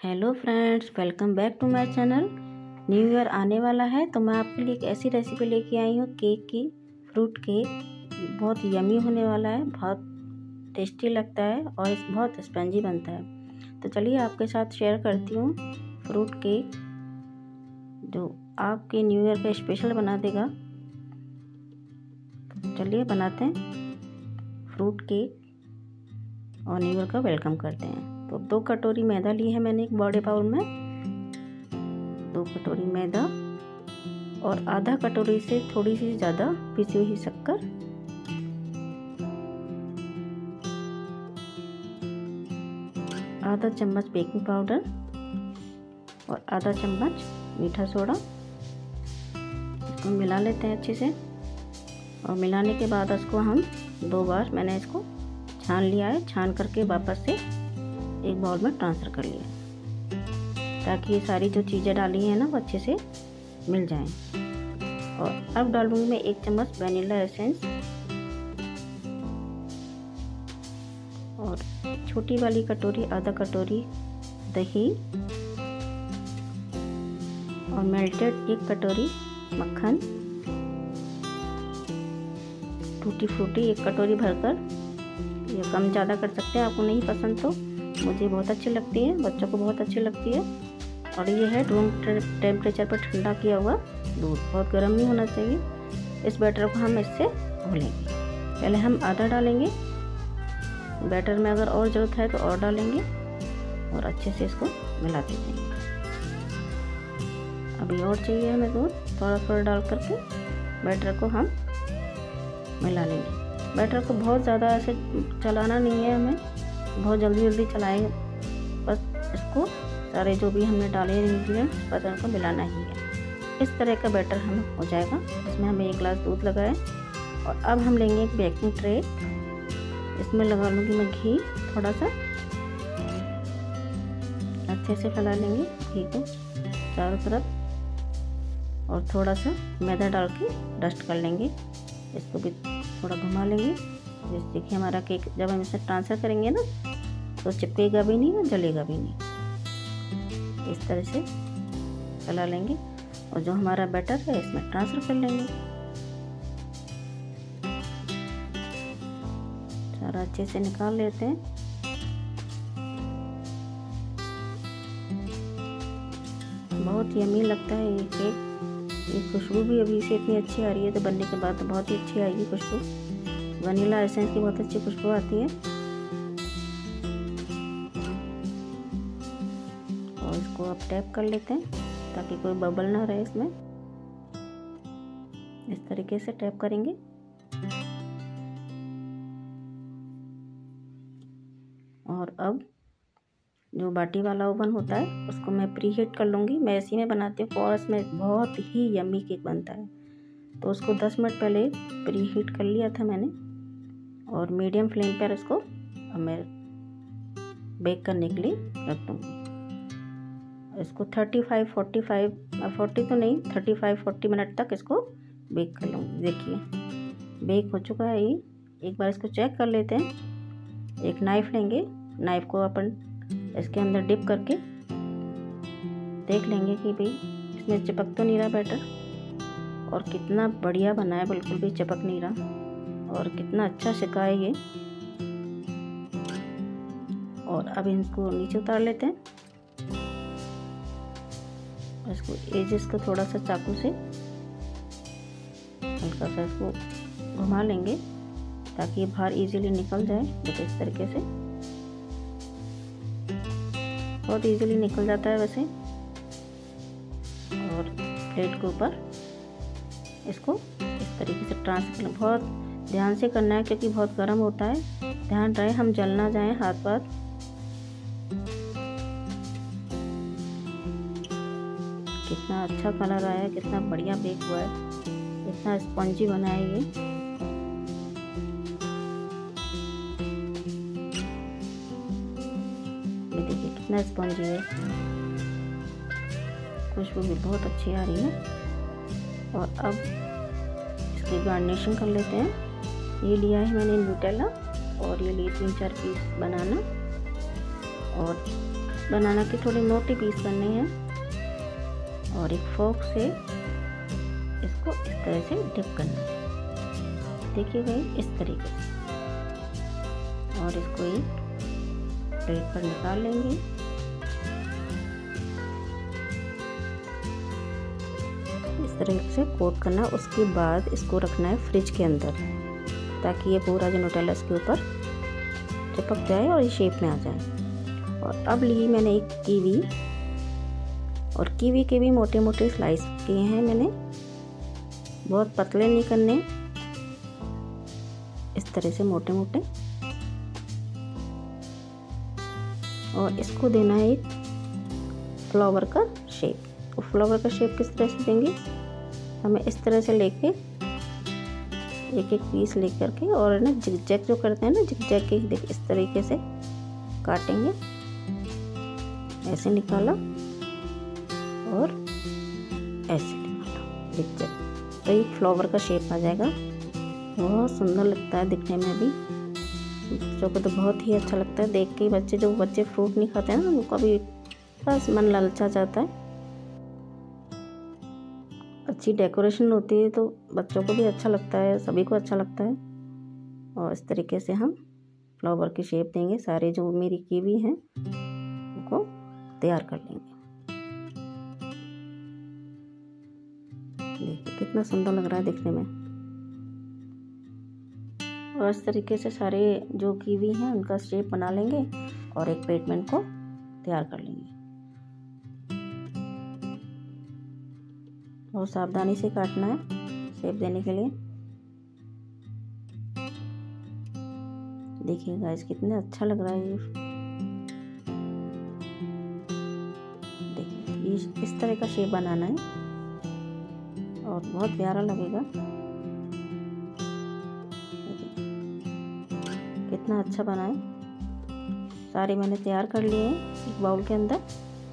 Hello friends, welcome back to my channel. New year आने वाला है तो मैं आपके लिए एक ऐसी रेसिपी लेके आई हूँ, केक की फ्रूट केक बहुत यमी होने वाला है, बहुत टेस्टी लगता है और बहुत स्पंजी बनता है। तो चलिए आपके साथ शेयर करती हूँ फ्रूट केक जो आपके न्यू ईयर का स्पेशल बना देगा। चलिए बनाते हैं फ्रूट केक और न्यू ईयर का वेलकम करते हैं। तो दो कटोरी मैदा ली है मैंने एक बड़े बाउल में। दो कटोरी मैदा और आधा कटोरी से थोड़ी सी ज़्यादा पिसी हुई शक्कर। आधा चम्मच बेकिंग पाउडर और आधा चम्मच मीठा सोडा। इसको मिला लेते हैं अच्छे से और मिलाने के बाद इसको हम दो बार मैंने इसको छान लिया है। छान करके वापस से एक बाउल में ट्रांसफ़र कर लिया ताकि ये सारी जो चीज़ें डाली हैं ना, वो अच्छे से मिल जाएँ। और अब डालूँगी मैं एक चम्मच वनीला एसेंस और छोटी वाली कटोरी, आधा कटोरी दही। और मेल्टेड एक कटोरी मक्खन। टूटी फ्रूटी एक कटोरी भरकर। ये कम ज़्यादा कर सकते हैं, आपको नहीं पसंद तो। मुझे बहुत अच्छी लगती है, बच्चों को बहुत अच्छी लगती है। और ये है रूम टेम्परेचर पर ठंडा किया हुआ दूध, बहुत गर्म नहीं होना चाहिए। इस बैटर को हम इससे घोलेंगे। पहले हम आधा डालेंगे। बैटर में अगर और ज़रूरत है तो और डालेंगे और अच्छे से इसको मिलाते जाएँगे अभी और चाहिए हमें दूध, थोड़ा थोड़ा डाल करके बैटर को हम मिला लेंगे। बैटर को बहुत ज़्यादा ऐसे चलाना नहीं है हमें। बहुत जल्दी जल्दी चलाएँगे बस इसको सारे जो भी हमने डाले हैं इंग्रेडिएंट्स बस उनको मिलाना ही है। इस तरह का बैटर हम हो जाएगा इसमें हमें एक गिलास दूध लगाए और अब हम लेंगे एक बेकिंग ट्रे। इसमें लगा लूँगी मैं घी थोड़ा सा अच्छे से फैला लेंगे घी को चारों तरफ़ और थोड़ा सा मैदा डाल के डस्ट कर लेंगे। इसको भी थोड़ा घुमा लेंगे जैसे देखिए हमारा केक जब हम इसे ट्रांसफ़र करेंगे ना तो चिपकेगा भी नहीं और जलेगा भी नहीं। इस तरह से चला लेंगे और जो हमारा बैटर है, इसमें ट्रांसफ़र कर लेंगे। सारा अच्छे से निकाल लेते हैं। बहुत यमी लगता है ये केक ये खुशबू भी अभी से इतनी अच्छी आ रही है तो बनने के बाद तो बहुत ही अच्छी आएगी खुशबू। वनीला एसेंस की बहुत अच्छी खुशबू आती है। इसको आप टैप कर लेते हैं, ताकि कोई बबल ना रहे इसमें। इस तरीके से टैप करेंगे। और अब जो बाटी वाला ओवन होता है, उसको मैं प्री हीट कर लूँगी। मैं इसी में बनाती हूँ, और इसमें बहुत ही यम्मी केक बनता है। तो उसको 10 मिनट पहले प्री हीट कर लिया था मैंने, और मीडियम फ्लेम पर इसको मैं बेक करने के लिए रख दूँगी। इसको 35 45 40 तो नहीं 35 40 मिनट तक इसको बेक कर लूँगी देखिए बेक हो चुका है ये। एक बार इसको चेक कर लेते हैं। एक नाइफ़ लेंगे। नाइफ़ को अपन इसके अंदर डिप करके देख लेंगे कि भाई इसमें चिपक तो नहीं रहा बैटर और कितना बढ़िया बना है, बिल्कुल भी चिपक नहीं रहा। और कितना अच्छा सिका है ये। और अब इनको नीचे उतार लेते हैं। इसको एजेस को थोड़ा सा चाकू से हल्का सा इसको घुमा लेंगे ताकि ये बाहर इजीली निकल जाए देखो इस तरीके से। बहुत इजीली निकल जाता है वैसे। और प्लेट के ऊपर इसको इस तरीके से ट्रांसफ़र बहुत ध्यान से करना है क्योंकि बहुत गर्म होता है। ध्यान रहे, हम जल ना जाए हाथ पाथ कितना अच्छा कलर आया है कितना बढ़िया बेक हुआ है। कितना स्पंजी बना है ये देखिए, कितना स्पंजी है। खुशबू भी बहुत अच्छी आ रही है। और अब इसकी गार्निशिंग कर लेते हैं। ये लिया है मैंने न्यूटेला और ये लिए तीन चार पीस बनाना और बनाना के थोड़े मोटे पीस करने हैं। और एक फोक से इसको इस तरह से डिप करना है। देखिए भाई, इस तरीके से। और इसको एक प्लेट पर निकाल लेंगे। इस तरह से कोट करना, उसके बाद इसको रखना है फ्रिज के अंदर, ताकि ये पूरा जो नोटेला इसके ऊपर चिपक जाए और ये शेप में आ जाए। और अब ली मैंने एक कीवी और कीवी के भी मोटे मोटे स्लाइस किए हैं मैंने। बहुत पतले नहीं करने। इस तरह से मोटे मोटे और इसको देना है एक फ्लावर का शेप तो फ्लावर का शेप किस तरह से देंगे? हमें इस तरह से लेके एक एक पीस लेकर के और ना जिग जैक जो करते हैं ना जिग जैक के देख इस तरीके से काटेंगे। ऐसे निकाला। और ऐसे जिग जैक तो एक फ्लावर का शेप आ जाएगा। बहुत सुंदर लगता है दिखने में भी। बच्चों को तो बहुत ही अच्छा लगता है। देख के बच्चे, जो बच्चे फ्रूट नहीं खाते हैं ना, उनको भी बस मन ललचा जाता है। अच्छी डेकोरेशन होती है तो बच्चों को भी अच्छा लगता है, सभी को अच्छा लगता है। और इस तरीके से हम फ्लावर की शेप देंगे। सारे जो मेरी कीवी हैं, उनको तैयार कर लेंगे। देखिए कितना सुंदर लग रहा है देखने में। और इस तरीके से सारे जो कीवी हैं, उनका शेप बना लेंगे और एक प्लेट में इनको तैयार कर लेंगे। और सावधानी से काटना है शेप देने के लिए। देखिए गाइस कितने अच्छा लग रहा है देखिए, इस तरह का शेप बनाना है। और बहुत प्यारा लगेगा। कितना अच्छा बना है। सारे मैंने तैयार कर लिए हैं एक बाउल के अंदर।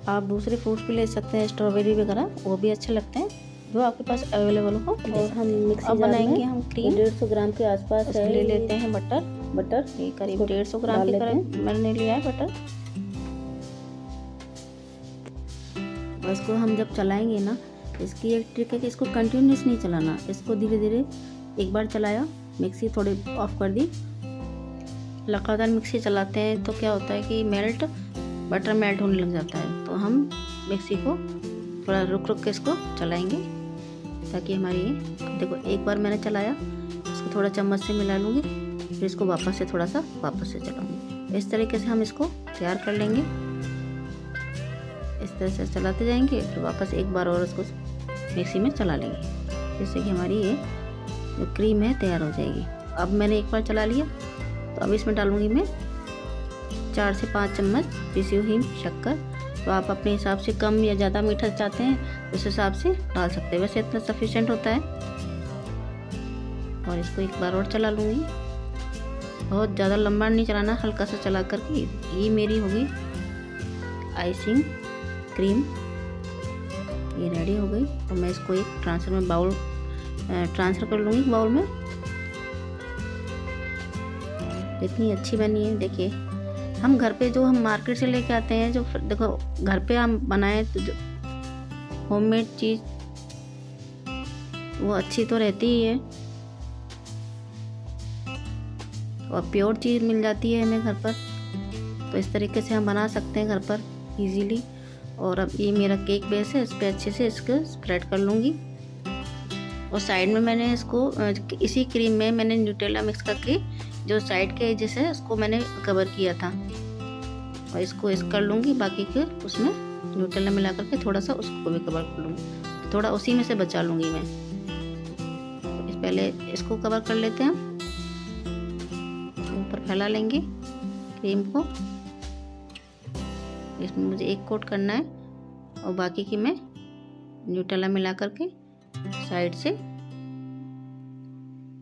आप दूसरे फ्रूट्स भी ले सकते हैं स्ट्रॉबेरी वगैरह वो भी अच्छे लगते हैं। जो आपके पास अवेलेबल हो और हम मिक्सी अब बनाएँगे हम क्रीम डेढ़ सौ ग्राम के आसपास है ले लेते हैं बटर बटर ये करीब डेढ़ सौ ग्राम की तरह मैंने लिया है बटर और इसको हम जब चलाएँगे ना इसकी एक ट्रिक है कि इसको कंटिन्यूस नहीं चलाना। इसको धीरे धीरे एक बार चलाया मिक्सी थोड़ी ऑफ़ कर दी। लगातार मिक्सी चलाते हैं तो क्या होता है कि मेल्ट बटर मेल्ट होने लग जाता है। तो हम मिक्सी को थोड़ा रुक रुक के इसको चलाएँगे ताकि हमारी देखो, एक बार मैंने चलाया, इसको थोड़ा चम्मच से मिला लूँगी, फिर इसको वापस से थोड़ा सा वापस से चलाऊँगी। इस तरीके से हम इसको तैयार कर लेंगे। इस तरह से चलाते जाएँगे, फिर वापस एक बार और उसको मिक्सी में चला लेंगे। जिससे कि हमारी ये जो क्रीम है, तैयार हो जाएगी। अब मैंने एक बार चला लिया। तो अब इसमें डालूँगी मैं चार से पाँच चम्मच पिसी हुई शक्कर। तो आप अपने हिसाब से कम या ज़्यादा मीठा चाहते हैं, उस हिसाब से डाल सकते हैं। वैसे इतना सफिशेंट होता है। और इसको एक बार और चला लूँगी। बहुत ज़्यादा लंबा नहीं चलाना, हल्का सा चला करके ये मेरी होगी आइसिंग क्रीम ये रेडी हो गई। और मैं इसको एक ट्रांसफ़र में बाउल ट्रांसफ़र कर लूँगी बाउल में। इतनी अच्छी बनी है, देखिए। हम घर पे जो हम मार्केट से लेके आते हैं, जो देखो, घर पे हम बनाए तो जो होममेड चीज़, वो अच्छी तो रहती ही है। और प्योर चीज़ मिल जाती है हमें घर पर। तो इस तरीके से हम बना सकते हैं घर पर इजीली और अब ये मेरा केक बेस है, इस पर अच्छे से इसको स्प्रेड कर लूँगी। और साइड में मैंने इसको इसी क्रीम में मैंने न्यूटेला मिक्स करके जो साइड के एजेस है, उसको मैंने कवर किया था। और इसको इस कर लूँगी, बाकी के उसमें न्यूटेला मिला करके थोड़ा सा उसको भी कवर कर लूँगी। थोड़ा उसी में से बचा लूँगी मैं। इस पहले इसको कवर कर लेते हैं। ऊपर फैला लेंगे क्रीम को। इसमें मुझे एक कोट करना है और बाकी की मैं न्यूटेला मिला करके साइड से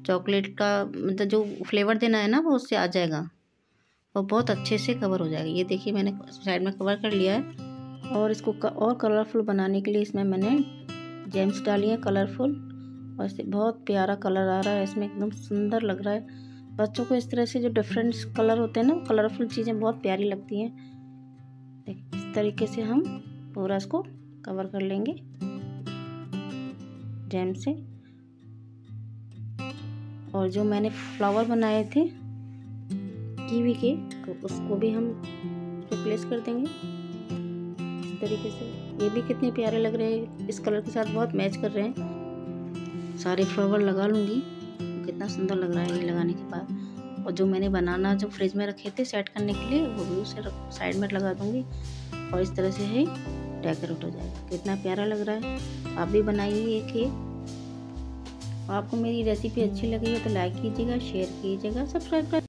चॉकलेट का मतलब जो फ्लेवर देना है ना, वो उससे आ जाएगा। और बहुत अच्छे से कवर हो जाएगा। ये देखिए, मैंने साइड में कवर कर लिया है। और इसको और कलरफुल बनाने के लिए इसमें मैंने जेम्स डाली है कलरफुल और इससे बहुत प्यारा कलर आ रहा है। इसमें एकदम सुंदर लग रहा है। बच्चों को इस तरह से जो डिफरेंट कलर होते हैं ना कलरफुल चीज़ें बहुत प्यारी लगती हैं। इस तरीके से हम पूरा इसको कवर कर लेंगे। जैम से। और जो मैंने फ्लावर बनाए थे कीवी के तो उसको भी हम रिप्लेस कर देंगे। इस तरीके से। ये भी कितने प्यारे लग रहे हैं। इस कलर के साथ बहुत मैच कर रहे हैं। सारे फ्लावर लगा लूँगी। कितना सुंदर लग रहा है ये लगाने के बाद। और जो मैंने बनाना जो फ्रिज में रखे थे सेट करने के लिए, वो भी उसे साइड में लगा दूँगी। और इस तरह से ही, डेकोरेट हो जाएगा। कितना प्यारा लग रहा है। आप भी बनाइए ये। केक आपको मेरी रेसिपी अच्छी लगी हो तो लाइक कीजिएगा, शेयर कीजिएगा, सब्सक्राइब कर